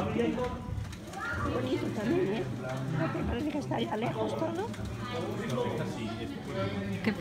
Bonito también, ¿eh? ¿No parece que está allá lejos todo? ¿Qué?